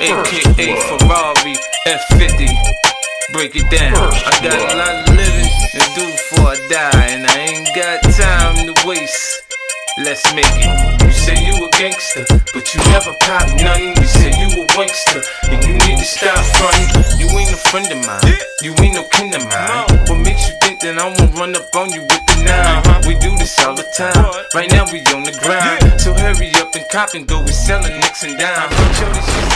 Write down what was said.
aka Ferrari F50. Break it down. I got a lot of living to do before I die, and I ain't got time to waste. Let's make it. You say you a gangster, but you never pop nothing. You say you a wankster, and you need to stop fronting. You ain't a friend of mine, you ain't no kin of mine. What makes you think that I won't run up on you with the nine? We do this all the time. Right now we on the grind, so hurry cop and go. We selling nicks and dimes.